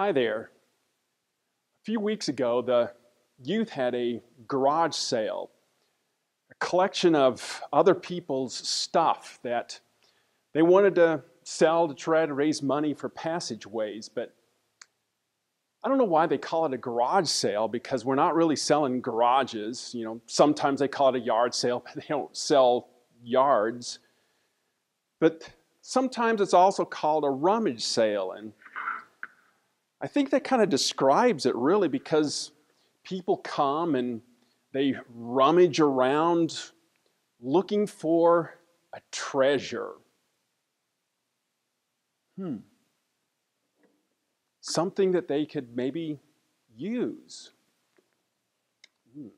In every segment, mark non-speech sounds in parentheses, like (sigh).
Hi there. A few weeks ago, the youth had a garage sale, a collection of other people's stuff that they wanted to sell to try to raise money for passageways. But I don't know why they call it a garage sale because we're not really selling garages. You know, sometimes they call it a yard sale, but they don't sell yards. But sometimes it's also called a rummage sale. And I think that kind of describes it really because people come and they rummage around looking for a treasure. Hmm. Something that they could maybe use. Hmm.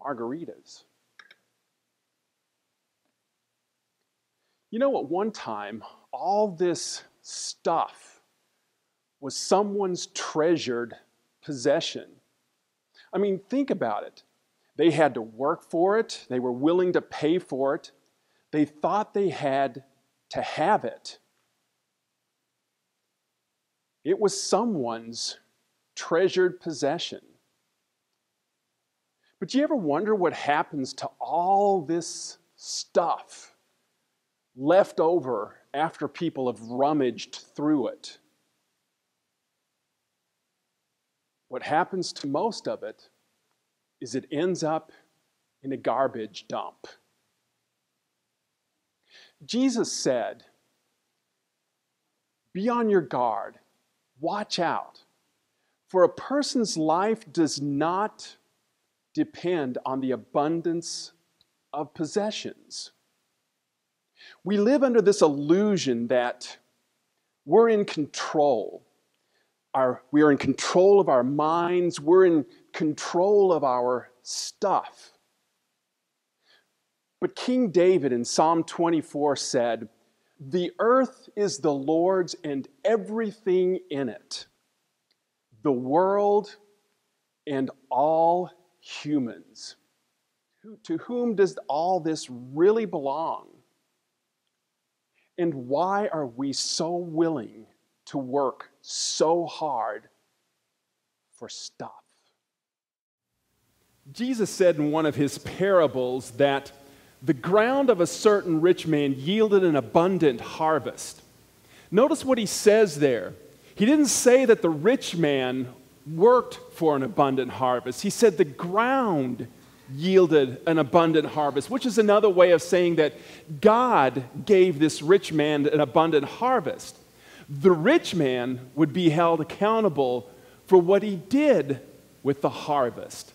Margaritas. You know, at one time, all this stuff was someone's treasured possession. I mean, think about it. They had to work for it, they were willing to pay for it, they thought they had to have it. It was someone's treasured possession. But do you ever wonder what happens to all this stuff left over after people have rummaged through it? What happens to most of it is it ends up in a garbage dump. Jesus said, Be on your guard, watch out, for a person's life does not depend on the abundance of possessions. We live under this illusion that we're in control our, we are in control of our minds, we're in control of our stuff. But King David in Psalm 24 said, The earth is the Lord's and everything in it, the world and all humans. To whom does all this really belong? And why are we so willing to work so hard for stuff. Jesus said in one of his parables that the ground of a certain rich man yielded an abundant harvest. Notice what he says there. He didn't say that the rich man worked for an abundant harvest. He said the ground yielded an abundant harvest, which is another way of saying that God gave this rich man an abundant harvest the rich man would be held accountable for what he did with the harvest.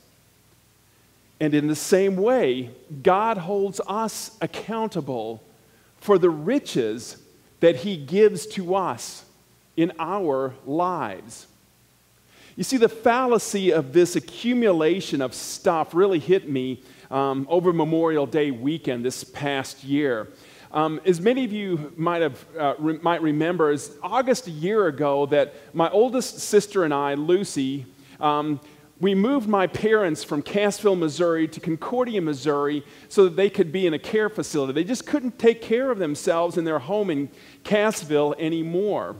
And in the same way, God holds us accountable for the riches that he gives to us in our lives. You see, the fallacy of this accumulation of stuff really hit me um, over Memorial Day weekend this past year. Um, as many of you might, have, uh, re- might remember, it's August a year ago that my oldest sister and I, Lucy, um, we moved my parents from Cassville, Missouri to Concordia, Missouri so that they could be in a care facility. They just couldn't take care of themselves in their home in Cassville anymore.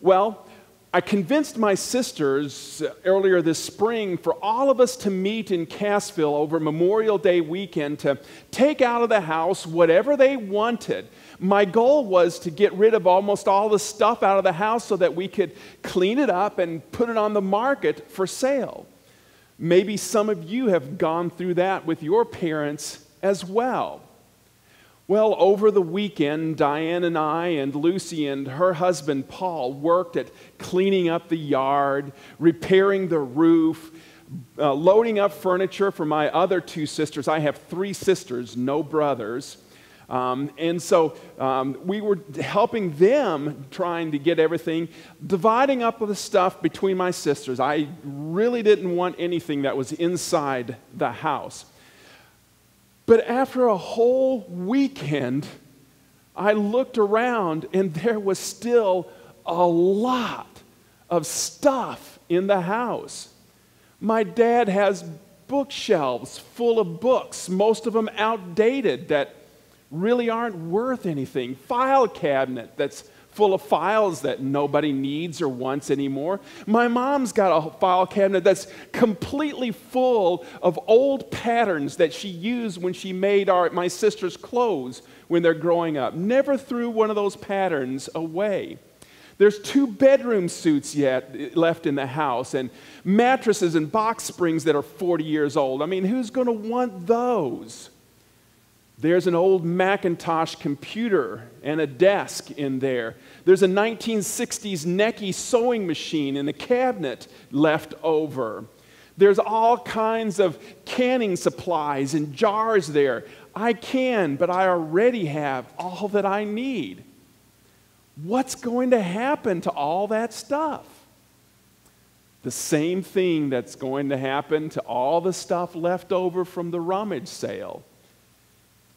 Well, I convinced my sisters earlier this spring for all of us to meet in Cassville over Memorial Day weekend to take out of the house whatever they wanted. My goal was to get rid of almost all the stuff out of the house so that we could clean it up and put it on the market for sale. Maybe some of you have gone through that with your parents as well. Well, over the weekend, Diane and I and Lucy and her husband Paul worked at cleaning up the yard, repairing the roof, uh, loading up furniture for my other two sisters. I have three sisters, no brothers. Um, and so um, we were helping them trying to get everything, dividing up the stuff between my sisters. I really didn't want anything that was inside the house. But after a whole weekend, I looked around and there was still a lot of stuff in the house. My dad has bookshelves full of books, most of them outdated that really aren't worth anything. File cabinet that's full of files that nobody needs or wants anymore. My mom's got a file cabinet that's completely full of old patterns that she used when she made our, my sister's clothes when they're growing up. Never threw one of those patterns away. There's two bedroom suits yet left in the house, and mattresses and box springs that are 40 years old. I mean, who's going to want those? There's an old Macintosh computer and a desk in there. There's a 1960s Necchi sewing machine in the cabinet left over. There's all kinds of canning supplies and jars there. I can, but I already have all that I need. What's going to happen to all that stuff? The same thing that's going to happen to all the stuff left over from the rummage sale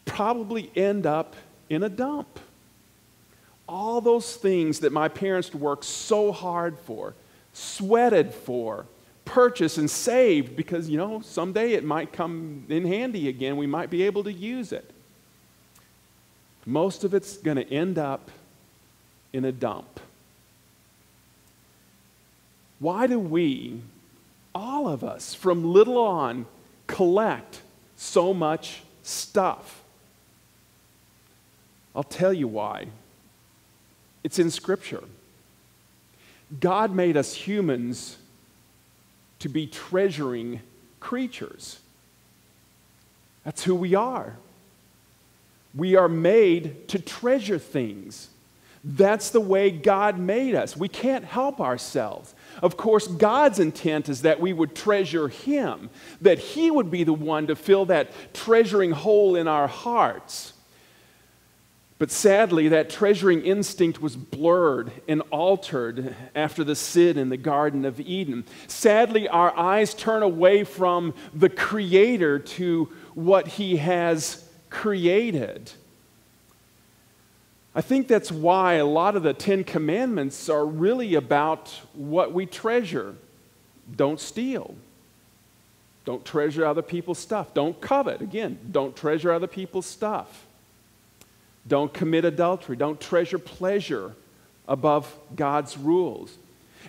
probably end up in a dump. All those things that my parents worked so hard for, sweated for, purchased and saved because, you know, someday it might come in handy again. We might be able to use it. Most of it's going to end up in a dump. Why do we, all of us, from little on, collect so much stuff? I'll tell you why. It's in Scripture. God made us humans to be treasuring creatures. That's who we are. We are made to treasure things. That's the way God made us. We can't help ourselves. Of course, God's intent is that we would treasure Him, that He would be the one to fill that treasuring hole in our hearts. But sadly, that treasuring instinct was blurred and altered after the sin in the Garden of Eden. Sadly, our eyes turn away from the Creator to what He has created. I think that's why a lot of the Ten Commandments are really about what we treasure. Don't steal. Don't treasure other people's stuff. Don't covet. Again, don't treasure other people's stuff. Don't commit adultery. Don't treasure pleasure above God's rules.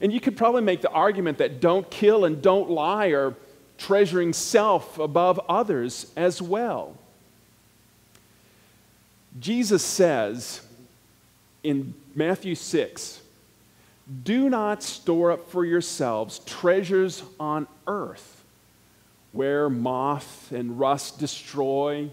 And you could probably make the argument that don't kill and don't lie are treasuring self above others as well. Jesus says in Matthew 6 Do not store up for yourselves treasures on earth where moth and rust destroy,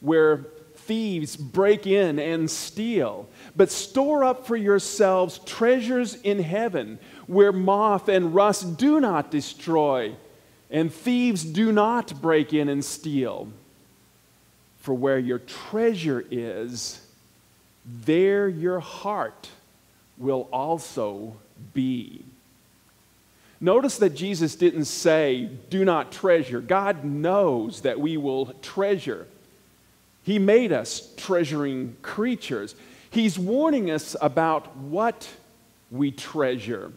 where thieves break in and steal, but store up for yourselves treasures in heaven where moth and rust do not destroy and thieves do not break in and steal. For where your treasure is, there your heart will also be. Notice that Jesus didn't say, do not treasure. God knows that we will treasure. He made us treasuring creatures. He's warning us about what we treasure.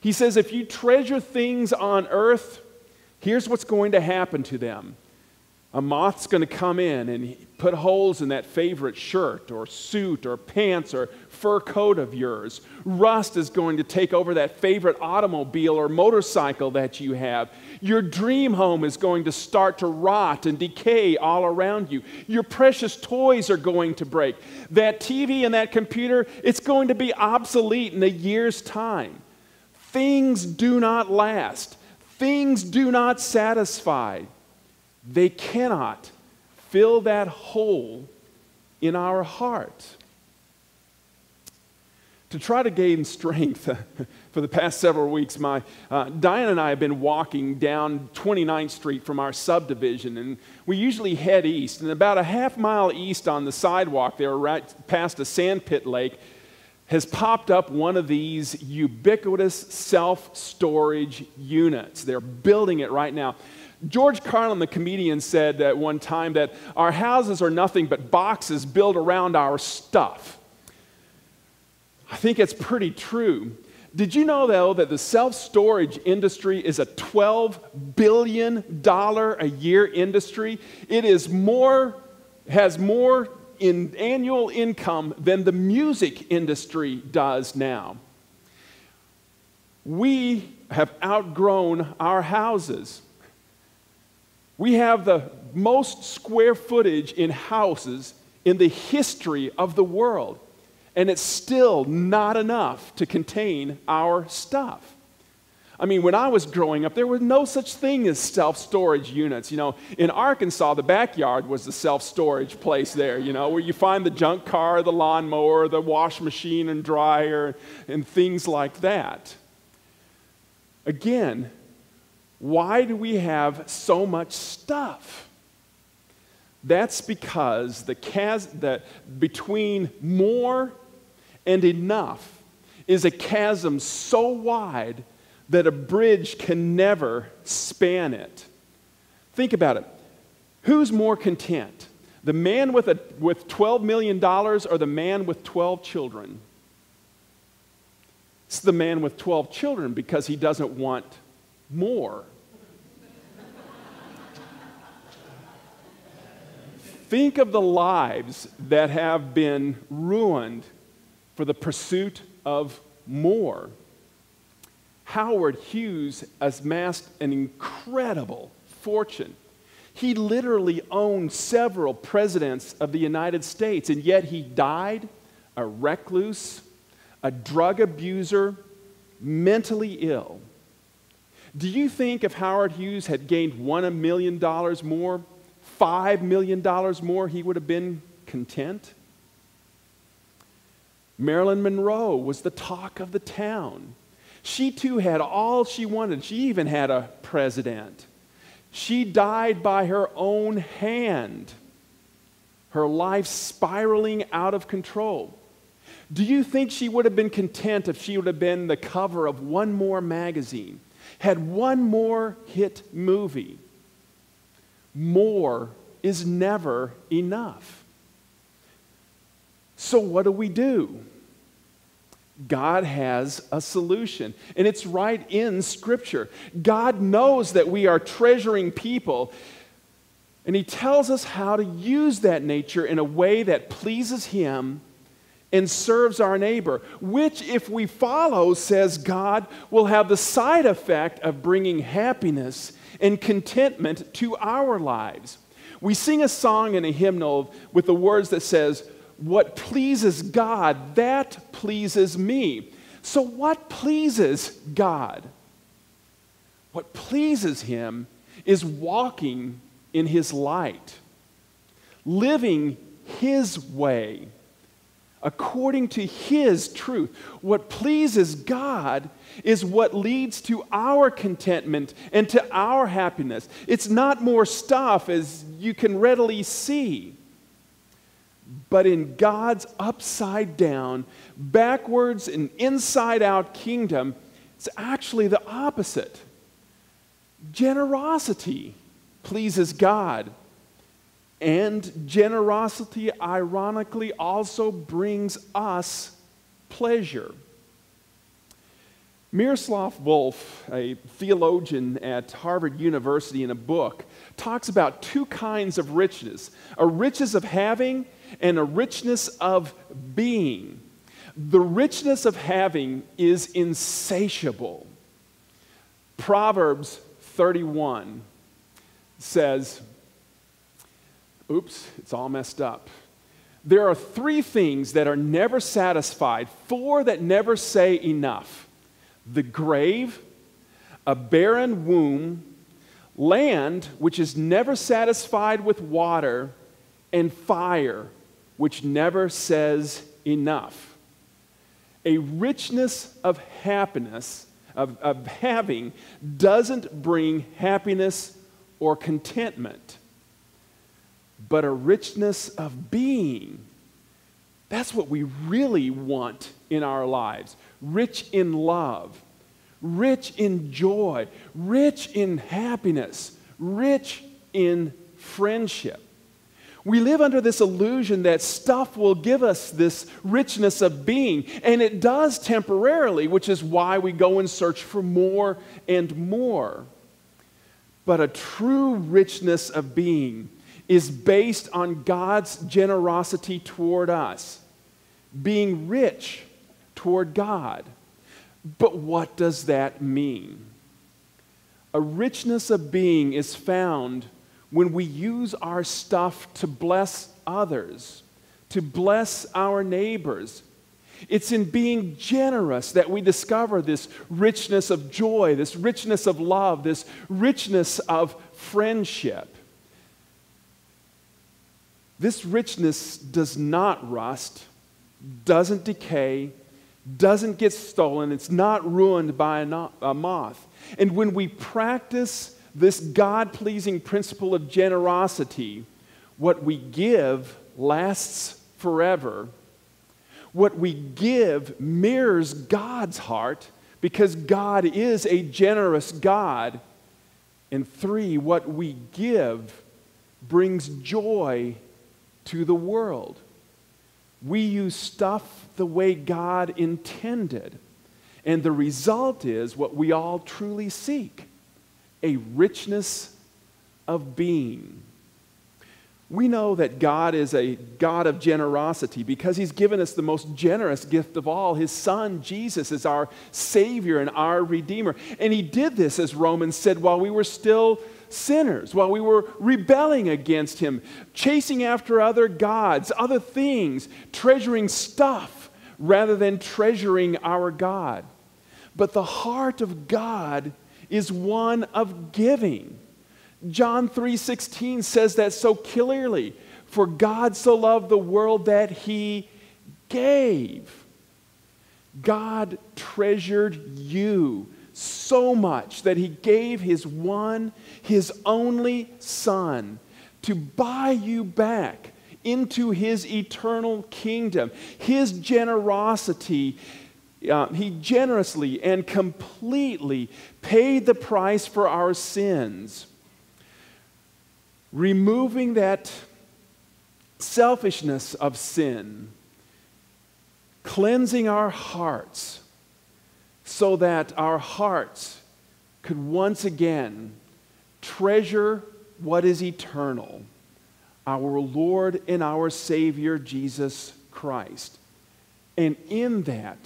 He says, if you treasure things on earth, here's what's going to happen to them a moth's going to come in and put holes in that favorite shirt or suit or pants or fur coat of yours. Rust is going to take over that favorite automobile or motorcycle that you have. Your dream home is going to start to rot and decay all around you. Your precious toys are going to break. That TV and that computer, it's going to be obsolete in a year's time. Things do not last. Things do not satisfy they cannot fill that hole in our heart. To try to gain strength (laughs) for the past several weeks, my, uh, Diane and I have been walking down 29th Street from our subdivision, and we usually head east. And about a half mile east on the sidewalk, there, right past a sandpit lake, has popped up one of these ubiquitous self storage units. They're building it right now. George Carlin, the comedian, said at one time that our houses are nothing but boxes built around our stuff. I think it's pretty true. Did you know, though, that the self storage industry is a $12 billion a year industry? It is more, has more in annual income than the music industry does now. We have outgrown our houses. We have the most square footage in houses in the history of the world, and it's still not enough to contain our stuff. I mean, when I was growing up, there was no such thing as self storage units. You know, in Arkansas, the backyard was the self storage place there, you know, where you find the junk car, the lawnmower, the wash machine and dryer, and things like that. Again, why do we have so much stuff? That's because the, chas- the between more and enough is a chasm so wide that a bridge can never span it. Think about it. Who's more content? The man with, a, with $12 million or the man with 12 children? It's the man with 12 children because he doesn't want more. Think of the lives that have been ruined for the pursuit of more. Howard Hughes amassed an incredible fortune. He literally owned several presidents of the United States, and yet he died a recluse, a drug abuser, mentally ill. Do you think if Howard Hughes had gained $1 million more, $5 million more, he would have been content? Marilyn Monroe was the talk of the town. She too had all she wanted. She even had a president. She died by her own hand, her life spiraling out of control. Do you think she would have been content if she would have been the cover of one more magazine, had one more hit movie? More is never enough. So, what do we do? God has a solution. And it's right in Scripture. God knows that we are treasuring people, and He tells us how to use that nature in a way that pleases Him and serves our neighbor, which, if we follow, says God, will have the side effect of bringing happiness and contentment to our lives. We sing a song in a hymnal with the words that says, what pleases God, that pleases me. So, what pleases God? What pleases Him is walking in His light, living His way, according to His truth. What pleases God is what leads to our contentment and to our happiness. It's not more stuff, as you can readily see. But in God's upside down, backwards and inside out kingdom, it's actually the opposite. Generosity pleases God. And generosity, ironically, also brings us pleasure. Miroslav Volf, a theologian at Harvard University, in a book, talks about two kinds of riches a richness of having and a richness of being. The richness of having is insatiable. Proverbs 31 says, oops, it's all messed up. There are three things that are never satisfied, four that never say enough the grave, a barren womb, land which is never satisfied with water, and fire which never says enough. A richness of happiness, of, of having, doesn't bring happiness or contentment, but a richness of being. That's what we really want in our lives rich in love, rich in joy, rich in happiness, rich in friendship. We live under this illusion that stuff will give us this richness of being, and it does temporarily, which is why we go and search for more and more. But a true richness of being is based on God's generosity toward us, being rich toward God. But what does that mean? A richness of being is found when we use our stuff to bless others, to bless our neighbors. It's in being generous that we discover this richness of joy, this richness of love, this richness of friendship. This richness does not rust, doesn't decay, doesn't get stolen, it's not ruined by a moth. And when we practice this God pleasing principle of generosity, what we give lasts forever. What we give mirrors God's heart because God is a generous God. And three, what we give brings joy to the world. We use stuff the way God intended. And the result is what we all truly seek a richness of being. We know that God is a God of generosity because He's given us the most generous gift of all. His Son, Jesus, is our Savior and our Redeemer. And He did this, as Romans said, while we were still sinners, while we were rebelling against Him, chasing after other gods, other things, treasuring stuff rather than treasuring our God. But the heart of God is one of giving. John 3:16 says that so clearly, for God so loved the world that he gave. God treasured you so much that he gave his one, his only son to buy you back into his eternal kingdom. His generosity, uh, he generously and completely paid the price for our sins, removing that selfishness of sin, cleansing our hearts so that our hearts could once again treasure what is eternal our Lord and our Savior, Jesus Christ. And in that,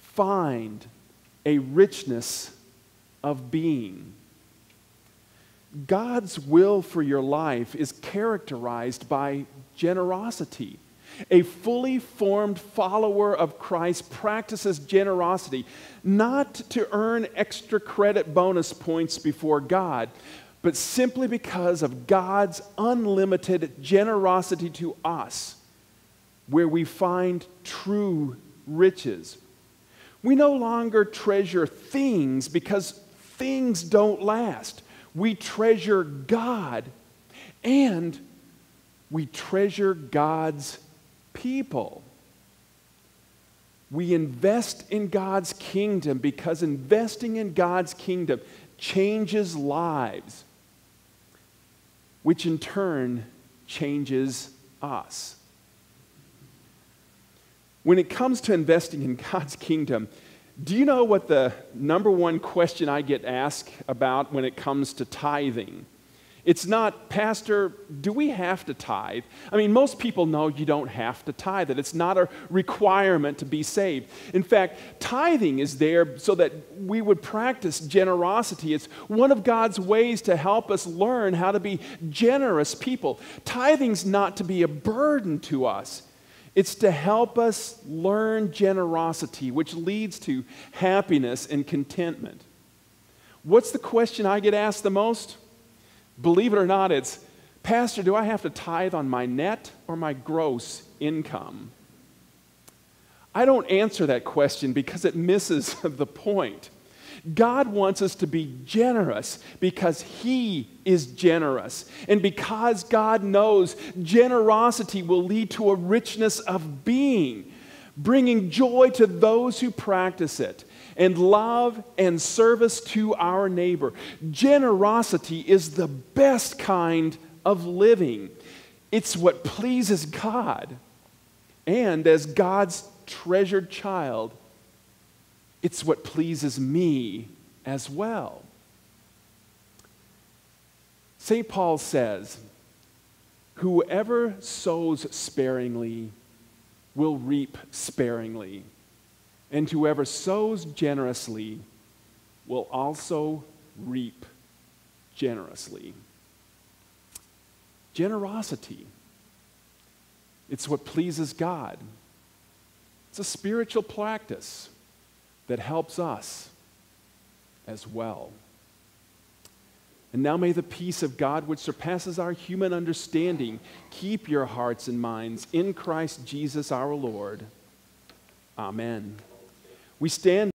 find a richness of being. God's will for your life is characterized by generosity. A fully formed follower of Christ practices generosity not to earn extra credit bonus points before God, but simply because of God's unlimited generosity to us, where we find true riches. We no longer treasure things because things don't last. We treasure God and we treasure God's people. We invest in God's kingdom because investing in God's kingdom changes lives, which in turn changes us. When it comes to investing in (laughs) God's kingdom, do you know what the number one question I get asked about when it comes to tithing? It's not, Pastor, do we have to tithe? I mean, most people know you don't have to tithe, that it's not a requirement to be saved. In fact, tithing is there so that we would practice generosity. It's one of God's ways to help us learn how to be generous people. Tithing's not to be a burden to us. It's to help us learn generosity, which leads to happiness and contentment. What's the question I get asked the most? Believe it or not, it's, Pastor, do I have to tithe on my net or my gross income? I don't answer that question because it misses (laughs) the point. God wants us to be generous because He is generous. And because God knows generosity will lead to a richness of being, bringing joy to those who practice it and love and service to our neighbor. Generosity is the best kind of living, it's what pleases God. And as God's treasured child, it's what pleases me as well. St. Paul says, Whoever sows sparingly will reap sparingly, and whoever sows generously will also reap generously. Generosity. It's what pleases God. It's a spiritual practice that helps us as well. And now may the peace of God, which surpasses our human understanding, keep your hearts and minds in Christ Jesus our Lord. Amen. We stand.